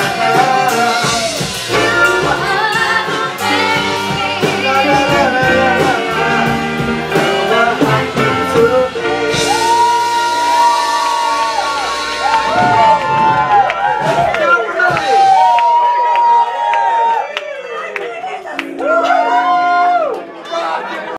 Yeah.